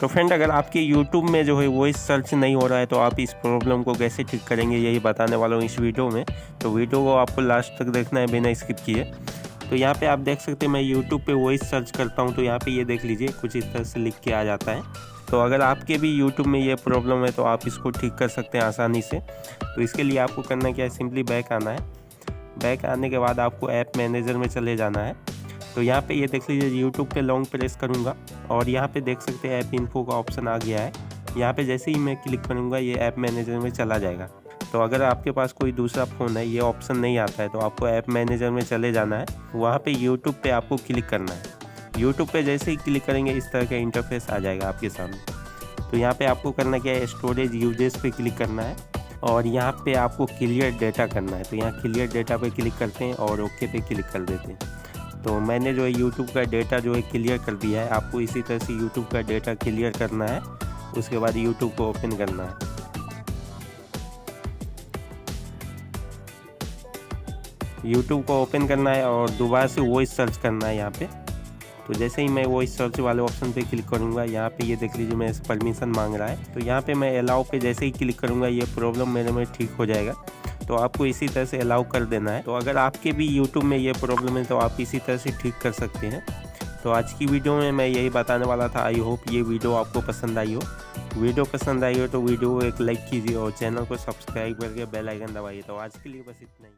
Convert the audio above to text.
तो फ्रेंड अगर आपके यूट्यूब में जो है वॉइस सर्च नहीं हो रहा है तो आप इस प्रॉब्लम को कैसे ठीक करेंगे, यही बताने वाला हूँ इस वीडियो में। तो वीडियो को आपको लास्ट तक देखना है, बिना स्किप किए। तो यहाँ पे आप देख सकते हैं, मैं यूट्यूब पे वॉइस सर्च करता हूँ तो यहाँ पे ये देख लीजिए, कुछ इस तरह से लिख के आ जाता है। तो अगर आपके भी यूट्यूब में ये प्रॉब्लम है तो आप इसको ठीक कर सकते हैं आसानी से। तो इसके लिए आपको करना क्या है सिंपली बैक आना है। बैक आने के बाद आपको ऐप मैनेजर में चले जाना है। तो यहाँ पे ये देख लीजिए यूट्यूब पे लॉन्ग प्रेस करूँगा और यहाँ पे देख सकते हैं ऐप इन्फो का ऑप्शन आ गया है। यहाँ पे जैसे ही मैं क्लिक करूँगा, ये ऐप मैनेजर में चला जाएगा। तो अगर आपके पास कोई दूसरा फ़ोन है, ये ऑप्शन नहीं आता है तो आपको ऐप मैनेजर में चले जाना है। वहाँ पर यूट्यूब पर आपको क्लिक करना है। यूट्यूब पर जैसे ही क्लिक करेंगे, इस तरह का इंटरफेस आ जाएगा आपके सामने। तो यहाँ पर आपको करना क्या है स्टोरेज यूजेस पर क्लिक करना है और यहाँ पे आपको क्लियर डेटा करना है। तो यहाँ क्लियर डेटा पे क्लिक करते हैं और ओके पे क्लिक कर देते हैं। तो मैंने जो है यूट्यूब का डेटा जो है क्लियर कर दिया है। आपको इसी तरह से यूट्यूब का डेटा क्लियर करना है, उसके बाद यूट्यूब को ओपन करना है। यूट्यूब को ओपन करना है और दोबारा से वॉइस सर्च करना है यहाँ पे। तो जैसे ही मैं वॉइस सर्च वाले ऑप्शन पे क्लिक करूँगा, यहाँ पे ये देख लीजिए मैं परमिशन मांग रहा है। तो यहाँ पे मैं अलाउ पे जैसे ही क्लिक करूँगा, ये प्रॉब्लम मेरे में ठीक हो जाएगा। तो आपको इसी तरह से अलाउ कर देना है। तो अगर आपके भी यूट्यूब में ये प्रॉब्लम है तो आप इसी तरह से ठीक कर सकते हैं। तो आज की वीडियो में मैं यही बताने वाला था। आई होप ये वीडियो आपको पसंद आई हो। वीडियो पसंद आई हो तो वीडियो को एक लाइक कीजिए और चैनल को सब्सक्राइब करके बेल आइकन दबाइए। तो आज के लिए बस इतना ही।